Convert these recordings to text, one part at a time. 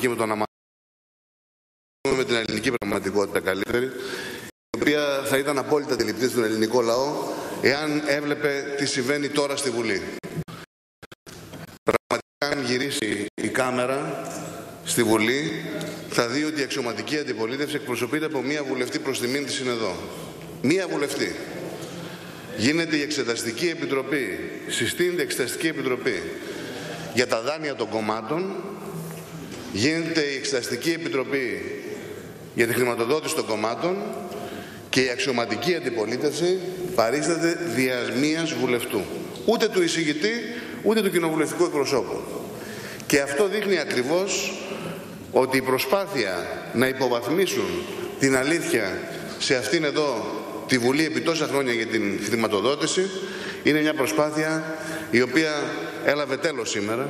και με το να με την ελληνική πραγματικότητα καλύτερη, η οποία θα ήταν απόλυτα αντιληπτή στον ελληνικό λαό, εάν έβλεπε τι συμβαίνει τώρα στη Βουλή. Πραγματικά, αν γυρίσει η κάμερα στη Βουλή, θα δει ότι η αξιωματική αντιπολίτευση εκπροσωπείται από μία βουλευτή προς τιμήν της είναι εδώ. Μία βουλευτή. Γίνεται η Εξεταστική Επιτροπή, συστήνεται η Εξεταστική Επιτροπή για τα δάνεια των κομμάτων, γίνεται η Εξεταστική Επιτροπή για τη χρηματοδότηση των κομμάτων και η αξιωματική αντιπολίτευση παρίσταται διας μίας βουλευτού. Ούτε του εισηγητή, ούτε του κοινοβουλευτικού εκπροσώπου. Και αυτό δείχνει ακριβώς ότι η προσπάθεια να υποβαθμίσουν την αλήθεια σε αυτήν εδώ τη Βουλή επί τόσα χρόνια για την χρηματοδότηση είναι μια προσπάθεια η οποία έλαβε τέλος σήμερα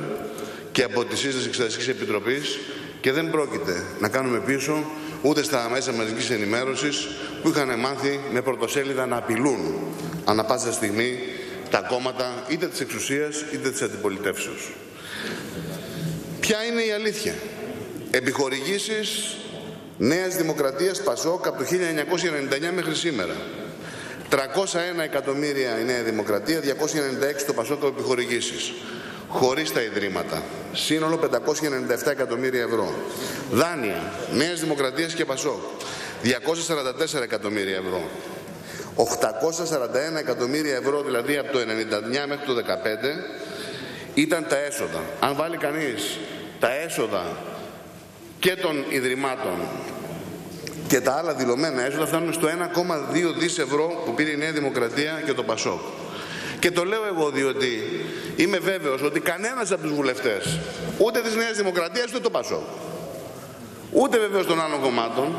και από τη σύσταση Εξεταστικής Επιτροπής και δεν πρόκειται να κάνουμε πίσω ούτε στα μέσα μαζικής ενημέρωσης που είχαν μάθει με πρωτοσέλιδα να απειλούν ανα πάσα στιγμή τα κόμματα είτε της εξουσίας είτε της αντιπολιτεύσεως. Ποια είναι η αλήθεια; Επιχορηγήσεις Νέας Δημοκρατίας Πασόκ από το 1999 μέχρι σήμερα. 301 εκατομμύρια η Νέα Δημοκρατία, 296 το Πασόκ από επιχορηγήσεις. Χωρίς τα Ιδρύματα. Σύνολο 597 εκατομμύρια ευρώ. Δάνεια Νέας Δημοκρατίας και Πασόκ. 244 εκατομμύρια ευρώ. 841 εκατομμύρια ευρώ δηλαδή από το 1999 μέχρι το 2015 ήταν τα έσοδα. Αν βάλει κανείς τα έσοδα και των Ιδρυμάτων και τα άλλα δηλωμένα έσοδα φτάνουν στο 1,2 δις ευρώ που πήρε η Νέα Δημοκρατία και το Πασόκ. Και το λέω εγώ διότι είμαι βέβαιος ότι κανένας από τους βουλευτές, ούτε της Νέας Δημοκρατίας, ούτε το Πασόκ, ούτε βεβαίως των άλλων κομμάτων,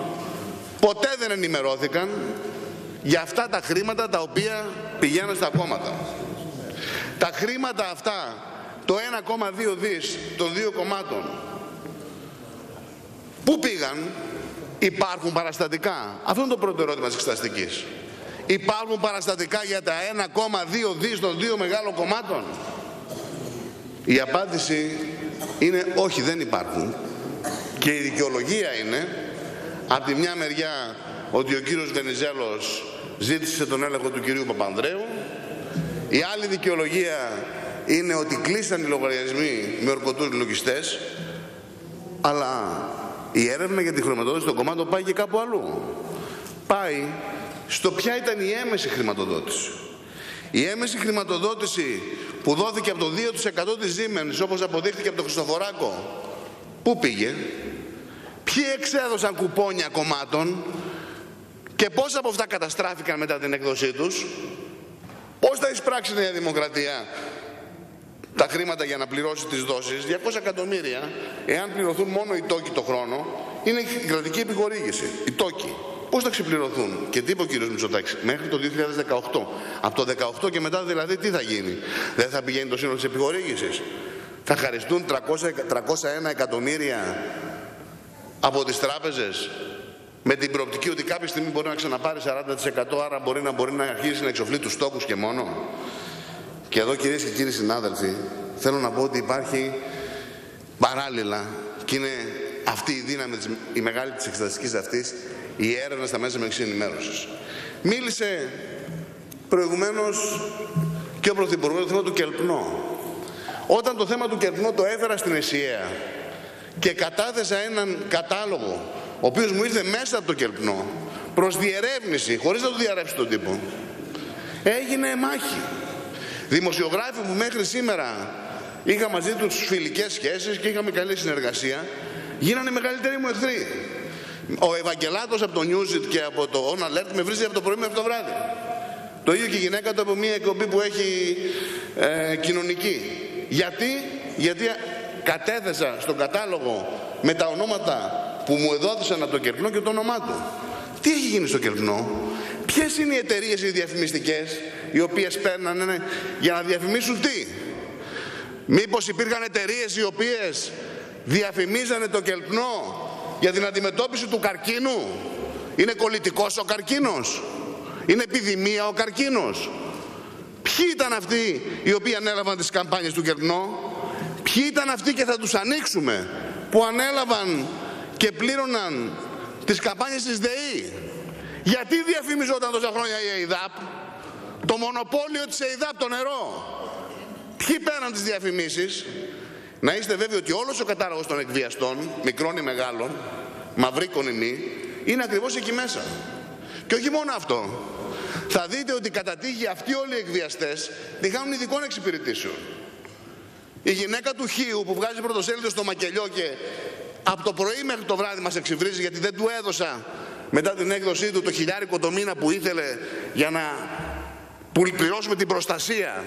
ποτέ δεν ενημερώθηκαν για αυτά τα χρήματα τα οποία πηγαίνουν στα κόμματα. Τα χρήματα αυτά, το 1,2 δις των δύο κομμάτων, Πού πήγαν, υπάρχουν παραστατικά. Αυτό είναι το πρώτο ερώτημα της εξεταστικής. Υπάρχουν παραστατικά για τα 1,2 δις των δύο μεγάλων κομμάτων. Η απάντηση είναι όχι, δεν υπάρχουν. Και η δικαιολογία είναι, από τη μια μεριά, ότι ο κύριος Βενιζέλος ζήτησε τον έλεγχο του κυρίου Παπανδρέου. Η άλλη δικαιολογία είναι ότι κλείσαν οι λογαριασμοί με ορκωτούς λογιστές. Αλλά η έρευνα για τη χρηματοδότηση των κομμάτων πάει και κάπου αλλού. Πάει στο ποια ήταν η έμεση χρηματοδότηση. Η έμεση χρηματοδότηση που δόθηκε από το 2% της Siemens, όπως αποδείχθηκε από τον Χριστοφοράκο, πού πήγε, ποιοι εξέδωσαν κουπόνια κομμάτων και πώς από αυτά καταστράφηκαν μετά την εκδοσή τους, πώς θα εισπράξει η Νέα Δημοκρατία τα χρήματα για να πληρώσει τις δόσεις, 200 εκατομμύρια, εάν πληρωθούν μόνο οι τόκοι το χρόνο, είναι η κρατική επιχορήγηση. Οι τόκοι. Πώς θα ξεπληρωθούν. Και τι είπε ο κύριος Μητσοτάκης, μέχρι το 2018. Από το 2018 και μετά δηλαδή τι θα γίνει. Δεν θα πηγαίνει το σύνολο της επιχορήγησης. Θα χαριστούν 300, 301 εκατομμύρια από τις τράπεζες με την προοπτική ότι κάποια στιγμή μπορεί να ξαναπάρει 40% άρα μπορεί να, μπορεί να αρχίσει να εξοφλεί τους στόχους και μόνο. Και εδώ κυρίες και κύριοι συνάδελφοι, θέλω να πω ότι υπάρχει παράλληλα και είναι αυτή η δύναμη, η μεγάλη της εξεταστικής αυτής, η έρευνα στα μέσα μεξής ενημέρωσης. Μίλησε προηγουμένως και ο Πρωθυπουργός το θέμα του Κελπνό. Όταν το θέμα του Κελπνό το έφερα στην ΕΣΥΑ και κατάθεσα έναν κατάλογο, ο οποίος μου ήρθε μέσα από το Κελπνό, προς διερεύνηση, χωρίς να το διαρρεύσει τον τύπο, έγινε μάχη. Δημοσιογράφοι που μέχρι σήμερα είχα μαζί τους φιλικές σχέσεις και είχαμε καλή συνεργασία, γίνανε μεγαλύτεροι μου εχθροί. Ο Ευαγγελάτος από το Newsit και από το On Alert με βρίζει από το πρωί μέχρι το βράδυ. Το ίδιο και η γυναίκα του από μια εκπομπή που έχει ε, κοινωνική. Γιατί, γιατί κατέθεσα στον κατάλογο με τα ονόματα που μου εδόθησαν από το Κερπνό και το όνομά του. Τι έχει γίνει στο Κερπνό, ποιες είναι οι εταιρείες οι διαφημιστικές οι οποίες παίρνανε για να διαφημίσουν τι; Μήπως υπήρχαν εταιρείες οι οποίες διαφημίζανε το κελπνό για την αντιμετώπιση του καρκίνου. Είναι κολλητικός ο καρκίνος. Είναι επιδημία ο καρκίνος. Ποιοι ήταν αυτοί οι οποίοι ανέλαβαν τις καμπάνιες του κελπνό. Ποιοι ήταν αυτοί και θα τους ανοίξουμε που ανέλαβαν και πλήρωναν τις καμπάνιες της ΔΕΗ; Γιατί διαφημιζόταν τόσα χρόνια η ΕΙΔΑΠ, το μονοπόλιο της ΕΙΔΑΠ, το νερό. Ποιοι πέραν τις διαφημίσεις, να είστε βέβαιοι ότι όλος ο κατάλογος των εκβιαστών, μικρών ή μεγάλων, μαυροί κονινοί, είναι ακριβώς εκεί μέσα. Και όχι μόνο αυτό. Θα δείτε ότι κατά τύχη αυτοί όλοι οι εκβιαστές διχάνουν ειδικών εξυπηρετήσεων. Η γυναίκα του Χίου που βγάζει πρωτοσέλιδο στο μακελιό και από το πρωί μέχρι το βράδυ μας εξυβρίζει γιατί δεν του έδωσα μετά την έκδοσή του το χιλιάρικο το μήνα που ήθελε για να πληρώσουμε την προστασία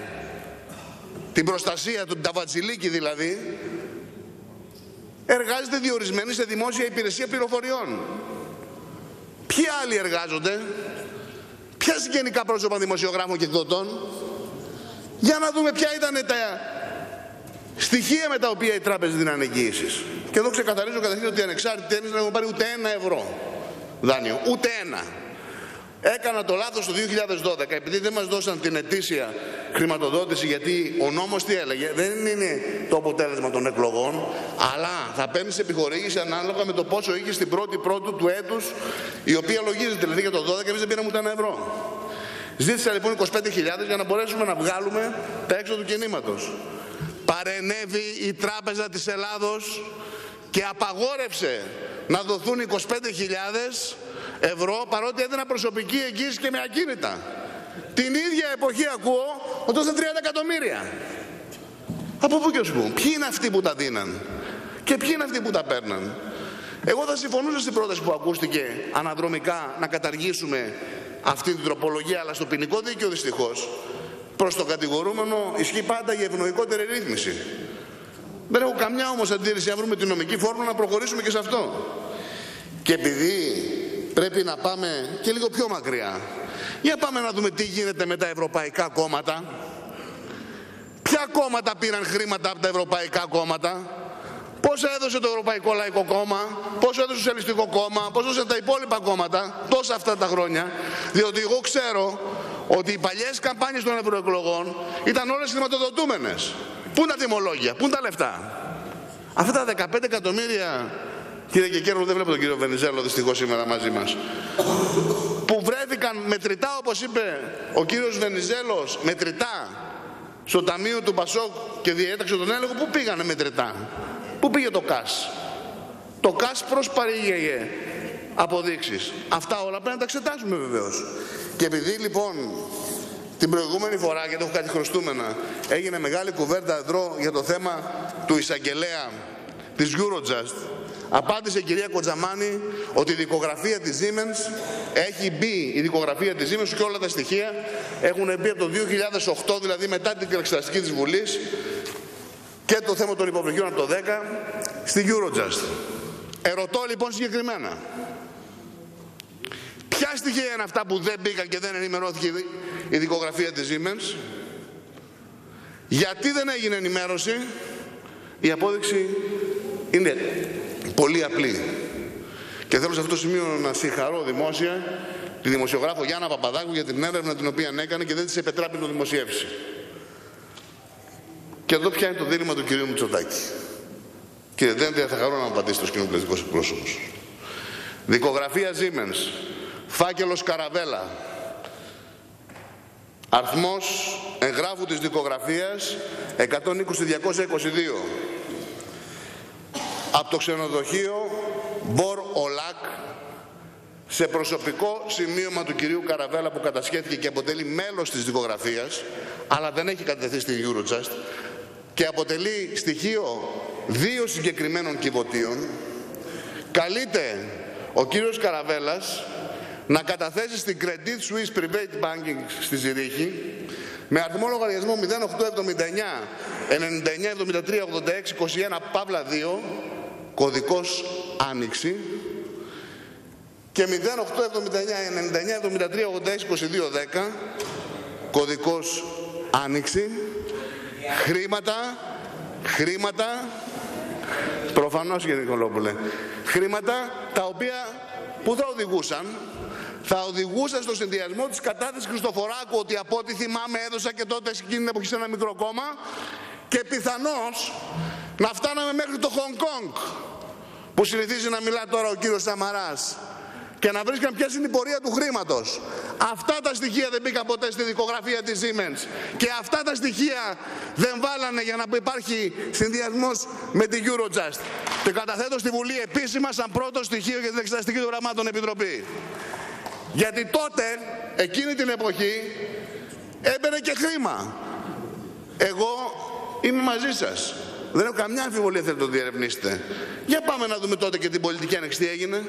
την προστασία του Ταβατζηλίκη δηλαδή εργάζεται διορισμένη σε δημόσια υπηρεσία πληροφοριών ποιοι άλλοι εργάζονται; Ποια συγγενικά πρόσωπα δημοσιογράφων και εκδοτών; Για να δούμε ποια ήταν τα στοιχεία με τα οποία οι τράπεζες δίνανε εγγύησεις. Και εδώ ξεκαθαρίζω καταρχήν ότι οι ανεξάρτητοι δεν έχουν πάρει ούτε ένα ευρώ δάνειο. Ούτε ένα. Έκανα το λάθος το 2012 επειδή δεν μας δώσαν την ετήσια χρηματοδότηση γιατί ο νόμος τι έλεγε δεν είναι το αποτέλεσμα των εκλογών αλλά θα παίρνεις επιχορήγηση ανάλογα με το πόσο είχες στην πρώτη πρώτου του έτους η οποία λογίζεται δηλαδή για το 12 και εμείς δεν πήραμε ούτε ένα ευρώ. Ζήτησα λοιπόν 25.000 για να μπορέσουμε να βγάλουμε τα έξω του κινήματος παρενέβη η Τράπεζα της Ελλάδος και απαγόρευσε να δοθούν 25.000 ευρώ παρότι έδινα προσωπική εγγύηση και με ακίνητα. Την ίδια εποχή ακούω ότι ήταν 30 εκατομμύρια. Από πού και ως πού; Ποιοι είναι αυτοί που τα δίναν; Και ποιοι είναι αυτοί που τα παίρναν; Εγώ θα συμφωνούσα στην πρόταση που ακούστηκε αναδρομικά να καταργήσουμε αυτή την τροπολογία αλλά στο ποινικό δίκαιο δυστυχώς προς το κατηγορούμενο ισχύει πάντα η ευνοϊκότερη ρύθμιση. Δεν έχω καμιά όμως αντίρρηση να βρούμε την νομική φόρμα να προχωρήσουμε και σε αυτό. Και επειδή πρέπει να πάμε και λίγο πιο μακριά, για πάμε να δούμε τι γίνεται με τα ευρωπαϊκά κόμματα. Ποια κόμματα πήραν χρήματα από τα ευρωπαϊκά κόμματα; Πόσα έδωσε το Ευρωπαϊκό Λαϊκό Κόμμα, πόσο έδωσε το Σοσιαλιστικό Κόμμα, πόσο έδωσε τα υπόλοιπα κόμματα, τόσα αυτά τα χρόνια. Διότι εγώ ξέρω ότι οι παλιές καμπάνιες των ευρωεκλογών ήταν όλες χρηματοδοτούμενες. Πού είναι τα τιμολόγια, πού είναι τα λεφτά; Αυτά τα 15 εκατομμύρια, κύριε Κεκέρου, δεν βλέπω τον κύριο Βενιζέλο δυστυχώς σήμερα μαζί μας, που βρέθηκαν μετρητά, όπως είπε ο κύριος Βενιζέλος, μετρητά στο ταμείο του Πασόκ και διέταξε τον έλεγχο, πού πήγανε μετρητά. Πού πήγε το ΚΑΣ; Το ΚΑΣ προς παρήγεγε αποδείξεις; Αυτά όλα πρέπει να τα εξετάσουμε βεβαίως. Και επειδή λοιπόν την προηγούμενη φορά, γιατί έχω κάτι χρωστούμενα, έγινε μεγάλη κουβέντα εδώ για το θέμα του εισαγγελέα της Eurojust, απάντησε η κυρία Κοτζαμάνη ότι η δικογραφία της Siemens έχει μπει, η δικογραφία της Siemens και όλα τα στοιχεία έχουν μπει από το 2008, δηλαδή μετά την εξεταστική της Βουλής και το θέμα των υποβληθείων από το 10 στη Eurojust. Ερωτώ λοιπόν συγκεκριμένα, Ποια στοιχεία είναι αυτά που δεν μπήκαν και δεν ενημερώθηκε η δικογραφία της Siemens; Γιατί δεν έγινε ενημέρωση; Η απόδειξη είναι πολύ απλή. Και θέλω σε αυτό το σημείο να συγχαρώ δημόσια τη δημοσιογράφο Γιάννα Παπαδάκου για την έρευνα την οποία έκανε και δεν της επετράπει το δημοσιεύσει. Και εδώ πια είναι το δίλημα του κυρίου Μητσοτάκη. Κύριε Δέντε, θα χαρώ να μου απαντήσει το κοινοβουλευτικό εκπρόσωπος. Δικογραφία Siemens Φάκελος Καραβέλα. Αριθμός εγγράφου της δικογραφίας 120-222. Από το ξενοδοχείο Μπορ Ολάκ σε προσωπικό σημείωμα του κυρίου Καραβέλα που κατασχέθηκε και αποτελεί μέλος της δικογραφίας αλλά δεν έχει κατευθεί στην Eurojust και αποτελεί στοιχείο δύο συγκεκριμένων κυβωτίων καλείται ο κύριος Καραβέλας να καταθέσει στην Credit Suisse Private Banking στη Ζηρίχη με αριθμό λογαριασμό 0879 99 73 86 21 Παύλα 2 κωδικός Άνοιξη και 0879 99 73 86 22 10 κωδικός Άνοιξη. Χρήματα χρήματα προφανώς κύριε Νικολόπουλε χρήματα τα οποία που θα οδηγούσαν θα οδηγούσε στο συνδυασμό της κατάθεσης Χριστοφοράκου ότι από ό,τι θυμάμαι έδωσα και τότε εκείνη την εποχή σε ένα μικρό κόμμα και πιθανώς να φτάναμε μέχρι το Χονγκ Κονγκ που συνηθίζει να μιλά τώρα ο κύριος Σαμαράς και να βρίσκαν ποια είναι η πορεία του χρήματος. Αυτά τα στοιχεία δεν μπήκαν ποτέ στη δικογραφία της Siemens και αυτά τα στοιχεία δεν βάλανε για να υπάρχει συνδυασμός με την Eurojust. Το καταθέτω στη Βουλή επίσημα σαν πρώτο στοιχείο για την Εξεταστική του Γραμμάτων Επιτροπή. Γιατί τότε, εκείνη την εποχή, έμπαινε και χρήμα. Εγώ είμαι μαζί σας. Δεν έχω καμιά αμφιβολία θέλετε να το διερευνήσετε. Για πάμε να δούμε τότε και την πολιτική άνοιξη τι έγινε.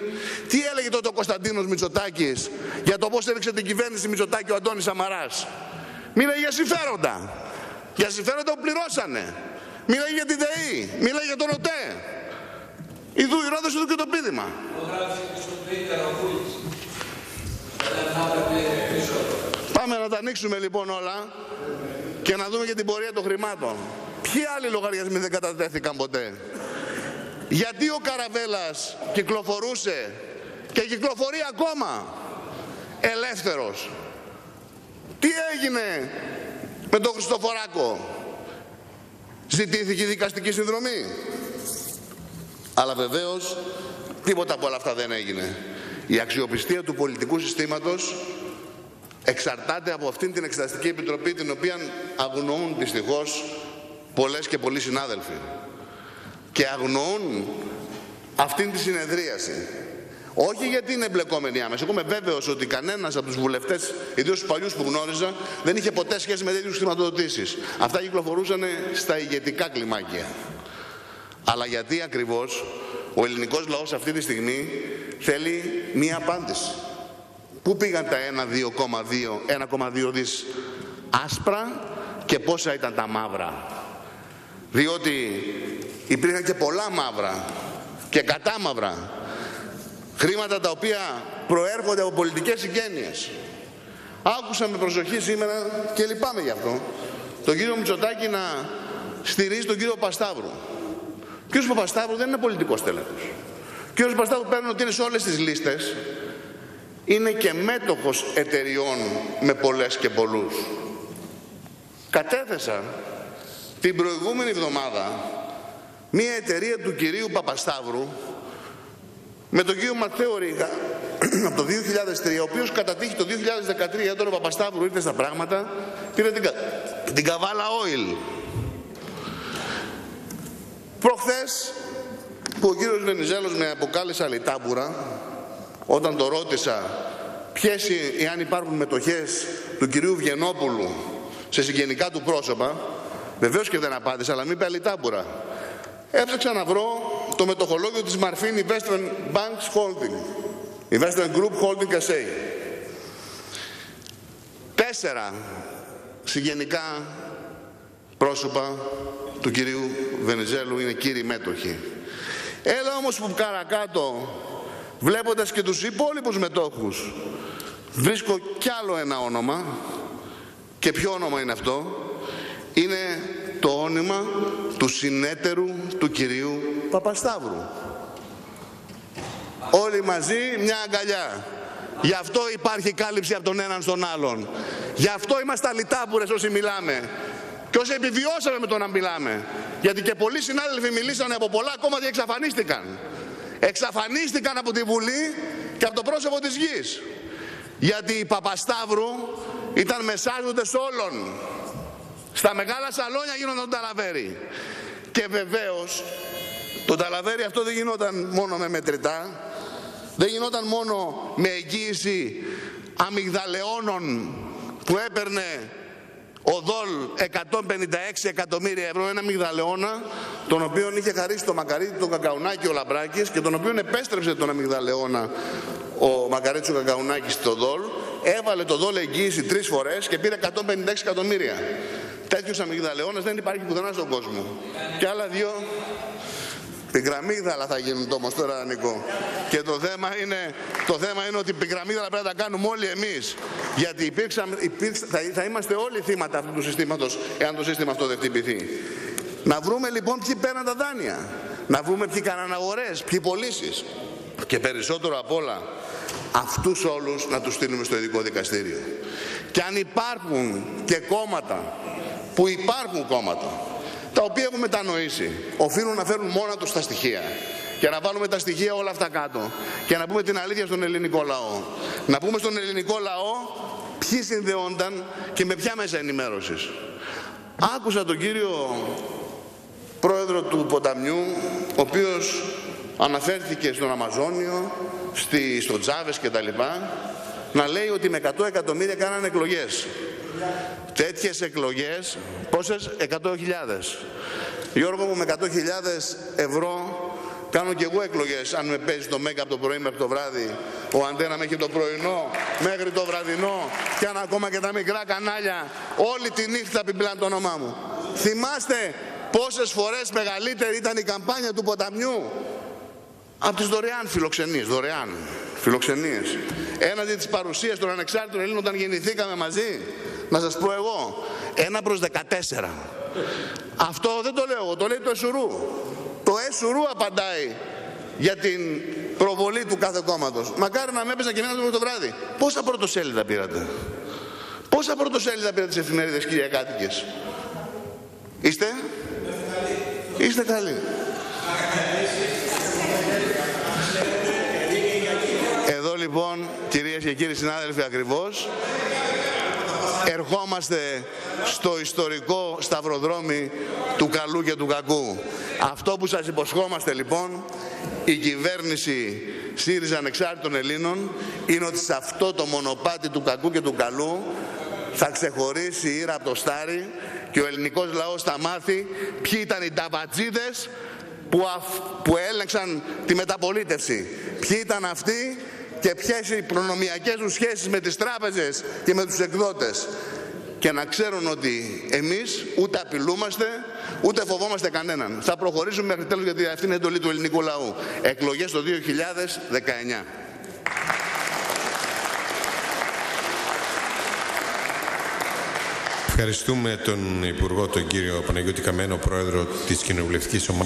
Τι έλεγε τότε ο Κωνσταντίνος Μητσοτάκης για το πώς έδειξε την κυβέρνηση Μητσοτάκη ο Αντώνης Σαμαράς; Μίλαγε για συμφέροντα. Για συμφέροντα που πληρώσανε. Μίλαγε για την ΔΕΗ. Μίλαγε για τον ΟΤΕ. Ιδού η Ρόδος, του και το πίδημα. Πάμε να τα ανοίξουμε λοιπόν όλα και να δούμε και την πορεία των χρημάτων. Ποιοι άλλοι λογαριασμοί δεν κατατέθηκαν ποτέ; Γιατί ο Καραβέλας κυκλοφορούσε και κυκλοφορεί ακόμα; Ελεύθερος. Τι έγινε με τον Χριστοφοράκο; Ζητήθηκε δικαστική συνδρομή; Αλλά βεβαίως τίποτα από όλα αυτά δεν έγινε. Η αξιοπιστία του πολιτικού συστήματος εξαρτάται από αυτήν την Εξεταστική Επιτροπή την οποία αγνοούν δυστυχώς πολλές και πολλοί συνάδελφοι και αγνοούν αυτήν τη συνεδρίαση. Όχι γιατί είναι εμπλεκόμενοι άμεσα. Εγώ είμαι βέβαιος ότι κανένας από τους βουλευτές, ιδίως τους παλιούς που γνώριζα, δεν είχε ποτέ σχέση με τέτοιους χρηματοδοτήσεις. Αυτά κυκλοφορούσαν στα ηγετικά κλιμάκια. Αλλά γιατί ακριβώς ο ελληνικός λαός αυτή τη στιγμή θέλει μία απάντηση. Πού πήγαν τα 1,2 δις άσπρα και πόσα ήταν τα μαύρα; Διότι υπήρχαν και πολλά μαύρα και κατάμαυρα. Χρήματα τα οποία προέρχονται από πολιτικές συγγένειες. Άκουσα με προσοχή σήμερα και λυπάμαι γι' αυτό. Τον κύριο Μητσοτάκη να στηρίζει τον κύριο Πασταύρου. Ο κύριος Παπασταύρου δεν είναι πολιτικός τέλεχος. Ο κύριος Πασταύρου παίρνει ότι είναι σε όλες τις λίστες. Είναι και μέτοχος εταιριών με πολλές και πολλούς. Κατέθεσαν την προηγούμενη εβδομάδα μια εταιρεία του κυρίου Παπασταύρου με τον κύριο Ματθαίο Ρίγα από το 2003, ο οποίος κατά τύχη το 2013 όταν ο Παπασταύρου ήρθε στα πράγματα πήρε την, την Καβάλα Oil. Προχθές που ο κύριος Βενιζέλος με αποκάλεσε αλιτάμπουρα όταν το ρώτησα ποιες, εάν υπάρχουν μετοχές του κυρίου Βιενόπουλου σε συγγενικά του πρόσωπα Βεβαίως και δεν απάντησα, αλλά μην πει τάμπουρα. Έψαξα να βρω το μετοχολόγιο της Marfin Investment Banks Holding. Investment Group Holding SA. Τέσσερα συγγενικά πρόσωπα του κυρίου Βενιζέλου είναι κύριοι μέτοχοι. Έλα όμως που καρακάτω, βλέποντας και τους υπόλοιπους μετόχους, βρίσκω κι άλλο ένα όνομα. Και ποιο όνομα είναι αυτό; Είναι το όνομα του συνέτερου του κυρίου Παπασταύρου. Όλοι μαζί μια αγκαλιά. Γι' αυτό υπάρχει κάλυψη από τον έναν στον άλλον. Γι' αυτό είμαστε αλυτάμπουρες όσοι μιλάμε. Και όσοι επιβιώσαμε με το να μιλάμε. Γιατί και πολλοί συνάδελφοι μιλήσανε από πολλά κόμματα και εξαφανίστηκαν. Εξαφανίστηκαν από τη Βουλή και από το πρόσωπο της γης. Γιατί οι Παπασταύρου ήταν μεσάζοντες όλων. Στα μεγάλα σαλόνια γίνονταν ταλαβέρι. Και βεβαίως το ταλαβέρι αυτό δεν γινόταν μόνο με μετρητά, δεν γινόταν μόνο με εγγύηση αμυγδαλεώνων που έπαιρνε ο Δόλ 156 εκατομμύρια ευρώ, ένα αμυγδαλεώνα, τον οποίο είχε χαρίσει το Μακαρίτη, τον Κακαουνάκη ο Λαμπράκης και τον οποίο επέστρεψε τον αμυγδαλεώνα ο Μακαρίτης ο Κακαουνάκης στο Δόλ, έβαλε το Δόλ εγγύηση τρεις φορές και πήρε 156 εκατομμύρια. Τέτοιου αμυγδαλαιώνε δεν υπάρχει πουθενά στον κόσμο. Και άλλα δύο πικραμίγδαλα θα γίνουν όμω τώρα, Νικό. Και το θέμα, είναι, το θέμα είναι ότι πικραμίγδαλα πρέπει να τα κάνουμε όλοι εμείς. Γιατί υπήρξαν, θα, θα είμαστε όλοι θύματα αυτού του συστήματος, εάν το σύστημα αυτό δεν χτυπηθεί. Να βρούμε λοιπόν ποιοι παίρνουν τα δάνεια. Να βρούμε ποιοι κάναν αγορές, ποιοι πωλήσεις. Και περισσότερο απ' όλα, αυτούς όλους να τους στείλουμε στο ειδικό δικαστήριο. Και αν υπάρχουν και κόμματα που υπάρχουν κόμματα τα οποία έχουν μετανοήσει, οφείλουν να φέρουν μόνα τους τα στοιχεία. και να βάλουμε τα στοιχεία όλα αυτά κάτω και να πούμε την αλήθεια στον ελληνικό λαό. Να πούμε στον ελληνικό λαό ποιοι συνδεόνταν και με ποια μέσα ενημέρωσης. Άκουσα τον κύριο πρόεδρο του Ποταμιού, ο οποίος αναφέρθηκε στον Αμαζόνιο, στη, στο Τζάβες και τα λοιπά, να λέει ότι με 100 εκατομμύρια κάνανε εκλογές. Τέτοιες εκλογές, πόσες, 100.000. Γιώργο μου με 100.000 ευρώ κάνω και εγώ εκλογές αν με παίζει το μέγα από το πρωί μέχρι το βράδυ ο Αντένα μέχρι το πρωινό μέχρι το βραδινό και αν ακόμα και τα μικρά κανάλια όλη τη νύχτα πιπλάνε το όνομά μου θυμάστε πόσες φορές μεγαλύτερη ήταν η καμπάνια του ποταμιού; Από τις δωρεάν φιλοξενίες, δωρεάν φιλοξενίες. Έναντι της παρουσίας των ανεξάρτητων Ελλήνων όταν γεννηθήκαμε μαζί, να σας πω εγώ, ένα προς 14. Αυτό δεν το λέω εγώ, το λέει το Εσουρού. Το Εσουρού απαντάει για την προβολή του κάθε κόμματος. Μακάρι να με έπαιζα και εμένα το βράδυ. Πόσα πρωτοσέλιδα πήρατε; Πόσα πρωτοσέλιδα πήρατε τις εφημερίδες κυριακάτικες. Είστε; Είστε καλοί. Εδώ λοιπόν, κυρίες και κύριοι συνάδελφοι, ακριβώς, ερχόμαστε στο ιστορικό σταυροδρόμι του καλού και του κακού. Αυτό που σας υποσχόμαστε λοιπόν, η κυβέρνηση ΣΥΡΙΖΑ Ανεξάρτητων Ελλήνων, είναι ότι σε αυτό το μονοπάτι του κακού και του καλού θα ξεχωρίσει η ήρα από το στάρι και ο ελληνικός λαός θα μάθει ποιοι ήταν οι ταβατζίδες που, που έλεγξαν τη μεταπολίτευση. Ποιοι ήταν αυτοί και ποιες οι προνομιακές τους σχέσεις με τις τράπεζες και με τους εκδότες. Και να ξέρουν ότι εμείς ούτε απειλούμαστε, ούτε φοβόμαστε κανέναν. Θα προχωρήσουμε μέχρι τέλος γιατί αυτή είναι η εντολή του ελληνικού λαού. Εκλογές το 2019. Ευχαριστούμε τον Υπουργό, τον κύριο Παναγιώτη Καμένο, Πρόεδρο της Κοινοβουλευτικής Ομάδας.